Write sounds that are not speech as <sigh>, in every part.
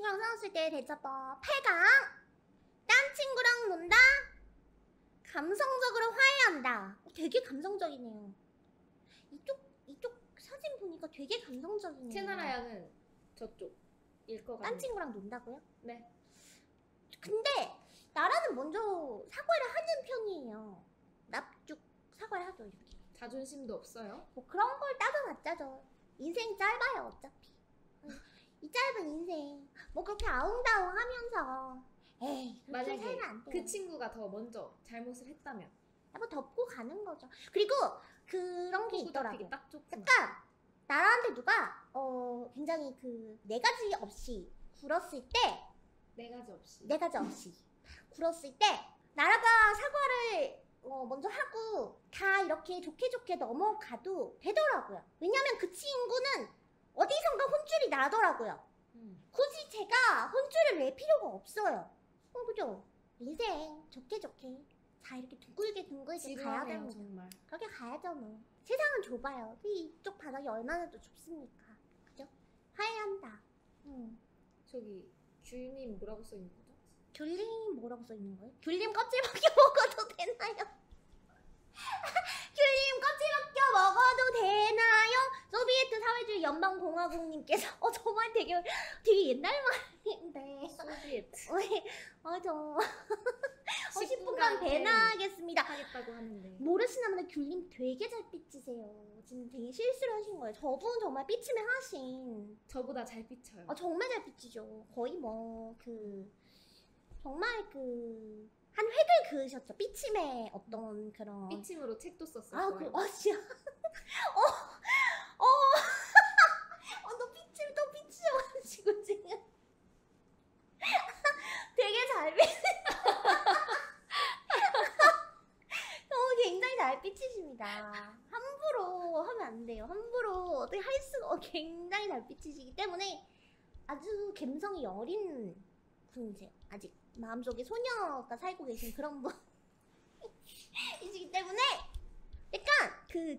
친구랑 싸웠을 때 대처법 8강 딴 친구랑 논다 감성적으로 화해한다 어, 되게 감성적이네요 이쪽 이쪽 사진 보니까 되게 감성적이네요 채나라 양은 저쪽일 것 같아요. 딴 친구랑 논다고요? 네. 근데 나라는 먼저 사과를 하는 편이에요 납죽 사과를 하죠 이렇게 자존심도 없어요. 뭐 그런 걸 따져봤자 죠. 인생 짧아요 어차피. 이 짧은 인생 뭐 그렇게 아웅다웅 하면서 에이 그렇게 만약에 살면 안 돼요. 그 친구가 더 먼저 잘못을 했다면 한번 덮고 가는 거죠. 그리고 그런 게 있더라고. 딱 좋구나. 약간 나라한테 누가 어 굉장히 그 네 가지 없이 굴었을 때 네 가지 없이. 네 가지 없이 굴었을 때 나라가 사과를 어, 먼저 하고 다 이렇게 좋게 좋게 넘어가도 되더라고요. 왜냐면 그 친구는 어디선가 혼쭐이 나더라고요. 음. 굳이 제가 혼쭐을 낼 필요가 없어요. 어, 그죠? 인생 좋게 좋게 다 이렇게 둥글게 둥글게 가야 되는 정말. 그렇게 가야죠 뭐. 세상은 좁아요. 이쪽 바닥이 얼마나 또 좁습니까? 그죠? 화해한다. 음. 저기 귤님 뭐라고 써 있는 거죠? 귤림 뭐라고 써 있는 거예요? 귤림 껍질밖에 <laughs> 먹어도 되나요? <laughs> 귤림 껍질밖에 먹어도 되나요? 소비에트 사회주의 연방공화국님께서 어 정말 되게 되게 옛날 말인데 소비에트 왜? 어저 어, 10분간 10분간 배나하겠습니다. 하겠다고 하는데 모르시나 보다 귤님 되게 잘 삐치세요. 지금 되게 실수를 하신 거예요. 저분 정말 삐치면 하신. 저보다 잘 삐쳐요. 아 정말 잘 삐치죠. 거의 뭐 그 정말 그 한 획을 그으셨죠. 삐침의 어떤 그런. 삐침으로 책도 썼을 아, 거예요. 그, 아, 진짜. <laughs> 어, 어, <laughs> 어, 너 삐침 또 삐치셔가지고 지금. <laughs> 되게 잘 삐. 어, 굉장히 잘 삐치십니다. 함부로 하면 안 돼요. 함부로 어떻게 할 수가 없- 굉장히 잘 삐치시기 때문에 아주 감성이 어린 분이세요. 아직 마음속에 소녀가 살고 계신 그런 분이시기 <laughs> 때문에 약간 그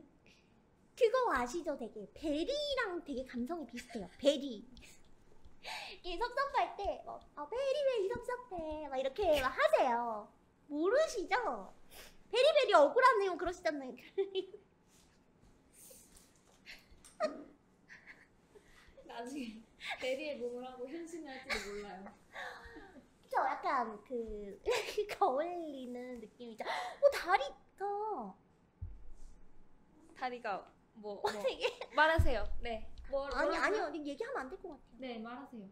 그거 아시죠? 되게 베리랑 되게 감성이 비슷해요. 베리. 이게 섭섭할 때, 뭐, 아, 베리 베리 섭섭해. 막 이렇게 막 하세요. 모르시죠? 베리베리 억울하네요. 그러시잖아요. 나중에 대리의 몸을 하고 현신을 할지도 몰라요. <laughs> 그쵸? 약간 그, <laughs> 어울리는 느낌이죠. 어, 다리가 다리가 뭐, 뭐 되게. <laughs> 말하세요. 네. 뭐 아니? 아니요. 이거 얘기하면 안 될 것 같아요. 네 말하세요.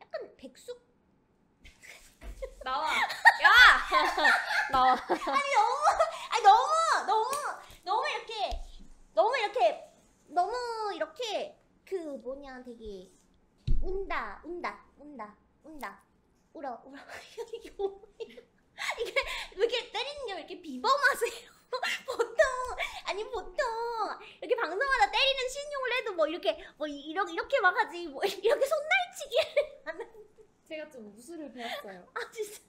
약간 백숙? 나와. <laughs> 야 나와. 아니 너무 너무 너무 이렇게 너무 이렇게 너무 이렇게 그 뭐냐 되게 운다 운다 운다 운다 울어 울어 <laughs> 이게 뭐- 이게 왜 이렇게 때리는 게왜 이렇게 비범하세요? <laughs> 보통 아니 보통 이렇게 방송하다 때리는 신용을 해도 뭐 이렇게 뭐 이렇게 이렇게 막 하지 뭐 이렇게 손날치기를 <laughs> 하는 제가 좀 무술을 배웠어요. 아 진짜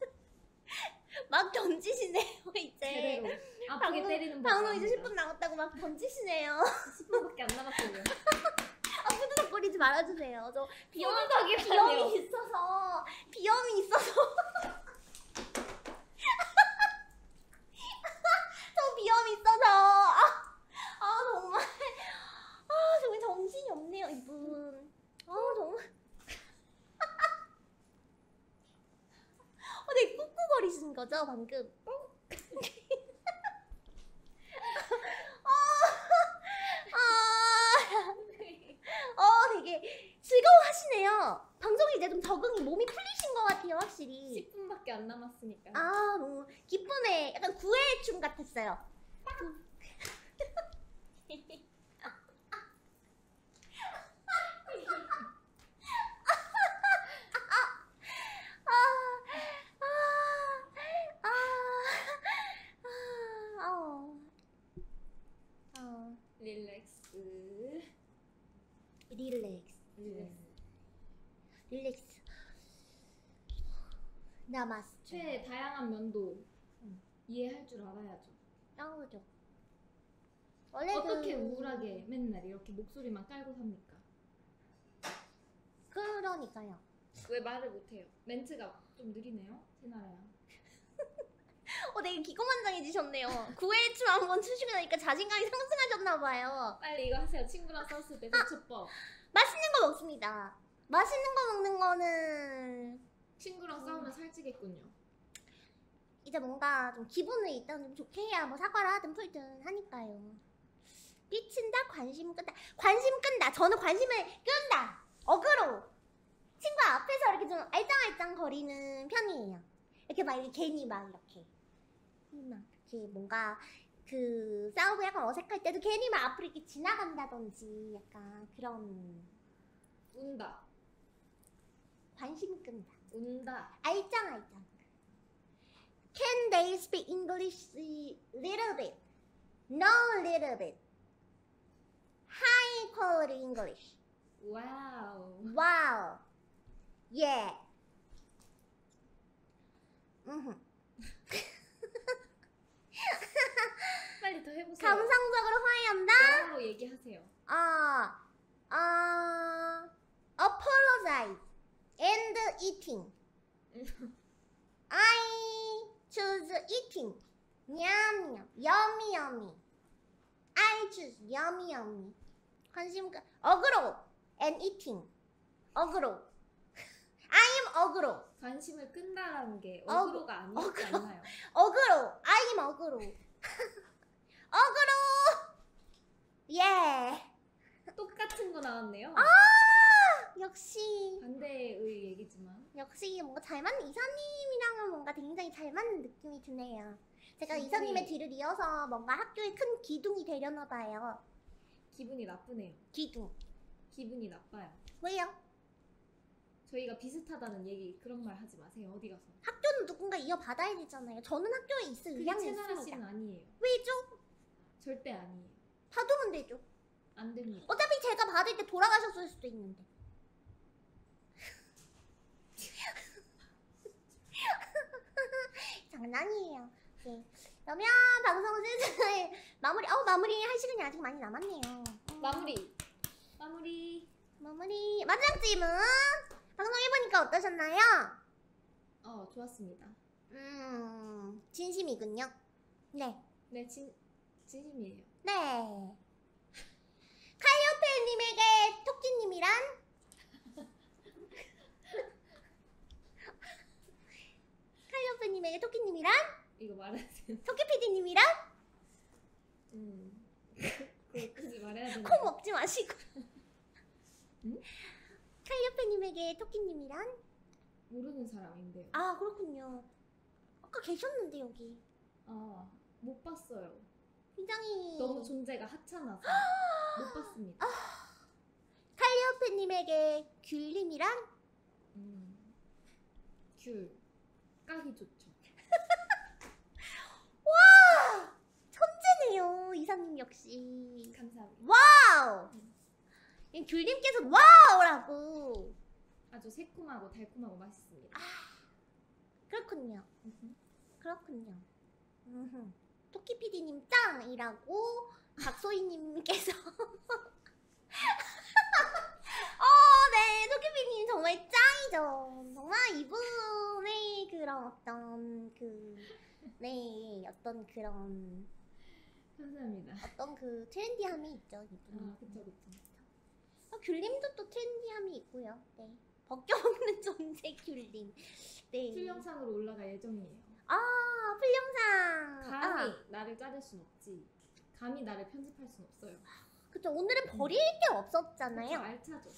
막 던지시네요 이제 제대로 아프게 방금- 때리는 방송 이제 10분 남았다고 막 던지시네요. 10분밖에 안 남았거든요. 아, 후두덕거리지 말아주세요. 저 비염, 소문덕이라뇨. 비염이 있어서, 비염이 있어서. 저 비염이 있어서. 아, 아, 정말. 아, 정말 정신이 없네요, 이분. 아, 정말. 어, 되게 꾹꾹거리시는 거죠, 방금? 아, 어, 되게 즐거워하시네요. 방송이 이제 좀 적응이 몸이 풀리신 것 같아요, 확실히. 10분밖에 안 남았으니까. 아, 너무 기쁨의 약간 구애춤 어, 릴렉스. 릴렉스. 릴렉스. 릴렉스. 나마스. 최 다양한 면도 음. 이해할 줄 알아야죠. 원래 어떻게 그- 우울하게 맨날 이렇게 목소리만 깔고 삽니까? 그러니까요. 왜 말을 못해요? 멘트가 좀 느리네요. 제나라야. <laughs> 어, 되게 기고만장해지셨네요. 9회 춤 한번 추시고 나니까 자신감이 상승하셨나봐요. 빨리 이거 하세요. 친구랑 싸웠을 때 대처법. <laughs> 맛있는 거 먹습니다. 맛있는 거 먹는 거는 친구랑 싸우면 살찌겠군요. 이제 뭔가 좀 기분을 일단 좀 좋게 해야 뭐 사과를 하든 풀든 하니까요. 삐친다 관심 끈다 관심 끈다 저는 관심을 끈다 어그로 친구 앞에서 이렇게 좀 알짱알짱 거리는 편이에요. 이렇게 막 이렇게 괜히 막 이렇게 막 이렇게 뭔가 그 싸우고 약간 어색할 때도 괜히 막 앞으로 이렇게 지나간다든지 약간 그런 운다. 관심 끈다. 운다. 알짱알짱. Can they speak English a little bit? No, little bit. Quality English. 와우. Wow. Yeah. 음흠. 빨리 더 해보세요. 감성적으로 화해한다. 영어로 얘기하세요. 아, 아, apologize and eating. I choose eating. Yum yum, yummy yummy. I choose yummy yummy. 관심 가 어그로 and eating. 어그로. <laughs> I am 어그로. 관심을 끈다라는 게 어, 어그로가 아니지 어그로. 않나요? <laughs> 어그로. I am 어그로. 어그로. 예. 똑같은 거 나왔네요. 아! 역시 반대의 얘기지만 역시 뭔가 잘 맞는 이사님이랑은 뭔가 굉장히 잘 맞는 느낌이 드네요. 제가 기분이- 이사님의 뒤를 이어서 뭔가 학교의 큰 기둥이 되려나 봐요. 기분이 나쁘네요. 기둥. 기분이 나빠요. 왜요? 저희가 비슷하다는 얘기 그런 말 하지 마세요. 어디 가서. 학교는 누군가 이어받아야 되잖아요. 저는 학교에 있을 그게 의향이 채나라 씨는 있습니다. 아니에요. 왜죠? 절대 아니에요. 봐두면 되죠. 안 됩니다. 어차피 제가 받을 때 돌아가셨을 수도 있는데. <laughs> 장난이에요. 네. 그러면 방송 슬슬 <laughs> 마무리. 어 마무리 할 시간이 아직 많이 남았네요. 음, 마무리. 마무리. 마무리. 마지막 질문. 방송 해보니까 어떠셨나요? 어 좋았습니다. 음 진심이군요. 네. 네 진, 진심이에요. 네. 카이오페님에게 토끼님이란? 카이오페님에게 <laughs> 토끼님이란? 이거 말하세요. 토끼피디님이란? <laughs> 음. 그거 굳이 말해야 되나? 코 먹지 마시고. <laughs> 응? 카이오페님에게 토끼님이란? 모르는 사람인데요. 아 그렇군요. 아까 계셨는데 여기. 아못 봤어요. 굉장히 너무 존재가 하찮아서 <gasps> 못 봤습니다. 카이오페님에게 귤님이란? 음. 귤 까기 좋죠. 와 천재네요 이사님 역시. 감사합니다. Wow! 이 귤님께서 wow라고. 아주 새콤하고 달콤하고 맛있습니다. 그렇군요. 음흠. 그렇군요. 음흠. 토끼 PD님 짱이라고 박소희님께서. <laughs> 어, 네, 토끼 PD님 정말 짱이죠. 정말 이분의 그런 어떤 그, 네, 어떤 그런 감사합니다. 어떤 그 트렌디함이 있죠, 이분. 아 그쵸 그쵸. 어, 귤님도 또 트렌디함이 있고요. 네. 벗겨먹는 <laughs> 존재 귤님. 네. 풀영상으로 올라갈 예정이에요. 아, 풀영상. 감히 아, 나를 자를 순 없지. 감히 나를 편집할 순 없어요. 그쵸. 오늘은 버릴 게 그쵸, 없었잖아요. 알차죠.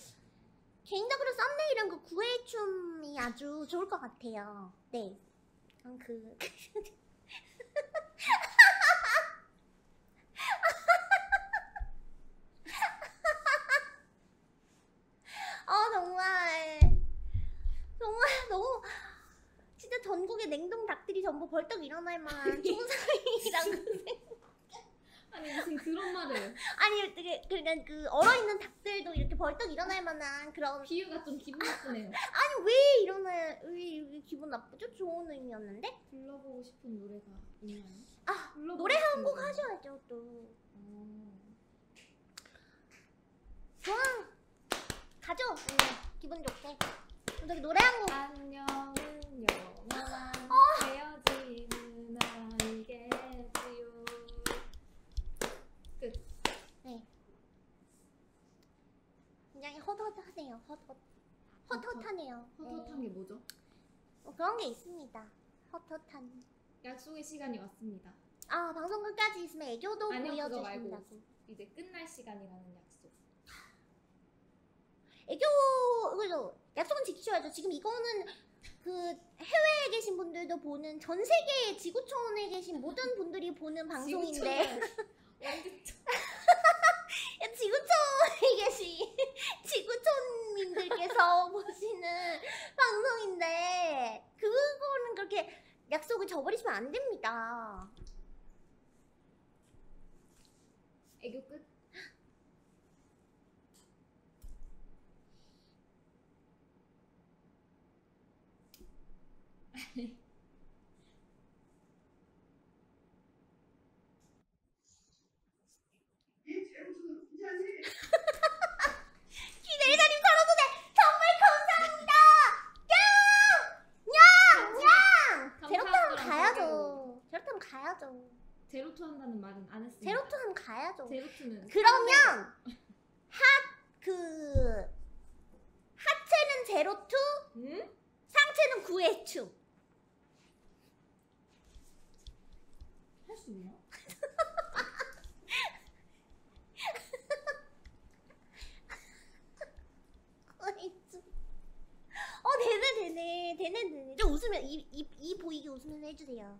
개인적으로 썸네일은 그 구애 춤이 아주 좋을 것 같아요. 네. 음, 그. <laughs> 아, 정말. 정말 너무. 진짜 전국의 냉동 닭들이 전부 벌떡 일어날 만한 총사이라고 아니 무슨 그런 말을 아니 되게 그러니까 그 얼어 있는 닭들도 이렇게 벌떡 일어날 그런 비유가 좀 기분 나쁘네요. <laughs> 아니 왜 일어나 왜, 왜 기분 나쁘죠? 좋은 의미였는데 불러보고 싶은 노래가 있나요? 아 불러보고 노래 한 싶은 곡 노래. 하셔야죠 또 어. 좋아 가죠 네. 기분 좋게. 저기 노래 한 곡. 안녕은 영원한 어. 헤어지는 아니겠지요. 끝. 굉장히 헛헛하네요. 헛헛. 헛헛하네요. 헛헛한 네. 게 뭐죠? 어, 그런 게 있습니다. 헛헛한. 약속의 시간이 왔습니다. 아 방송 끝까지 있으면 애교도 아니요, 그거 말고. 보여주신다고. 이제 끝날 시간이라는 약속. 애교 그래서 약속은 지키셔야죠. 지금 이거는 그 해외에 계신 분들도 보는 전 세계 지구촌에 계신 모든 분들이 보는 방송인데 지구촌은 완전 <laughs> 지구촌에 계신 지구촌민들께서 보시는 방송인데 그거는 그렇게 약속을 저버리시면 안 됩니다. 애교 끝. <laughs> 기대리사님 서로도 돼 정말 감사합니다. 냥! 냥! 냥! 제로투 하면 감사합니다. 가야죠. 하면 가야죠. 제로투 한다는 말은 안 했습니다. 제로투 하면 가야죠. 제로투는 그러면 <laughs> 핫그 하체는 제로투, 응? 상체는 구해추. 할 수 있나? 구해추. 어 되네 되네 되네 되네. 좀 웃으면 입입 입 보이게 웃으면서 해주세요.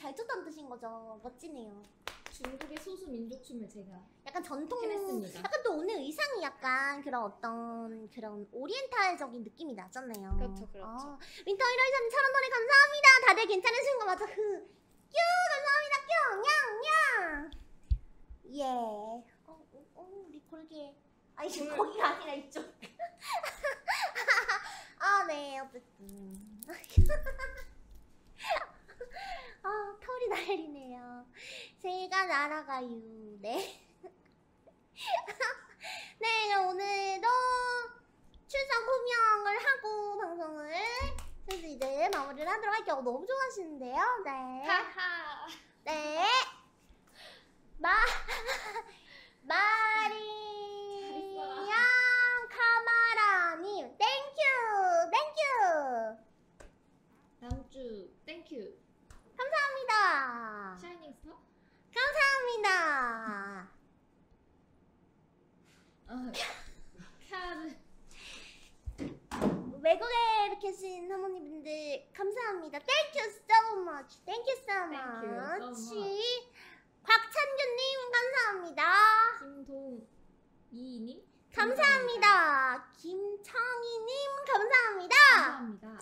잘 췄다는 뜻인 거죠. 멋지네요. 중국의 소수 민족 춤을 제가 약간 전통 해냈습니다. 약간 또 오늘 의상이 약간 그런 어떤 그런 oriental적인 느낌이 나잖아요. 그렇죠, 그렇죠. 아, 윈터 이러이사님 천원 노래 감사합니다. 다들 괜찮으신 거 맞아? 흐. 뀨 감사합니다. 뀨 냥 냥. 예. 어, 어, 어 우리 골게. 아니 지금 골. 거기가 아니라 이쪽. 아 네 어쨌든. 아 털이 날리네요. 새가 날아가요. 네. <laughs> 네, 오늘도 출석 호명을 하고 방송을 슬슬 이제 마무리를 하도록 할게요. 어, 너무 좋아하시는데요. 네. 하하. 네. 마, <laughs> 마리양 카마라님, thank you, thank you. 다음 주 thank you. 감사합니다. 감사합니다. 외국에 계신 사모님분들 감사합니다. Thank you so much. Thank you so Thank you much. 곽찬규님 감사합니다. 김동 이님. 감사합니다. 김청희님 감사합니다. 감사합니다.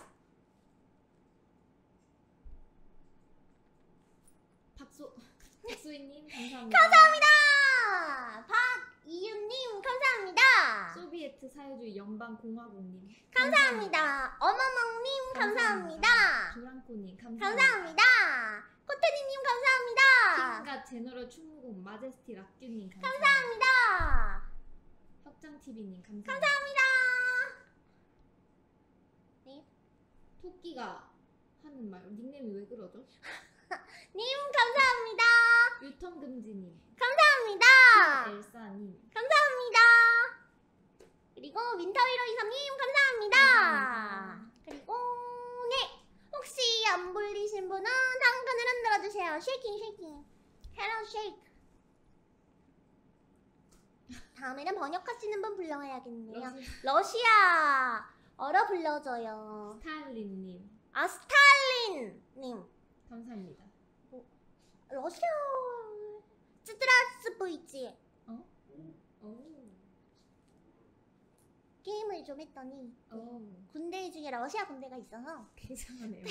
박소 박소희님 감사합니다. 감사합니다. 박이윤님 감사합니다. 소비에트 사회주의 연방공화국님 감사합니다. 어머멍님 감사합니다. 조랑코님 감사합니다. 감사합니다. 코테니님 감사합니다. 킹가 제너럴 충무공 마제스티 락규님 감사합니다. 감사합니다. 협장 TV님 감사합니다. 감사합니다. 토끼가 하는 말 닉네임이 왜 그러죠? <laughs> 님 감사합니다. 유턴금지님, 감사합니다. 엘사님, 감사합니다. 그리고 윈터위로 이사님 감사합니다. 감사합니다. 그리고 네 혹시 안 불리신 분은 칸을 흔들어 주세요. Shaking shaking. Hello shake. 다음에는 번역하시는 분 불러야겠네요. 러시 러시아 어로 불러줘요. 스탈린님 아 스탈린님. 감사합니다. 러시아 Здравствуйте 어? 오. 게임을 좀 했더니 오. 군대 중에 러시아 군대가 있어서 굉장하네요.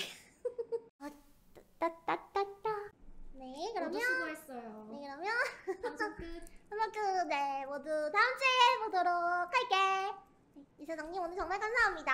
따따따따 <laughs> 네 그러면 모두 수고했어요. 네 그러면 방송 끝. 한번 끝네 모두 다음 주에 보도록 할게 네, 이사장님 오늘 정말 감사합니다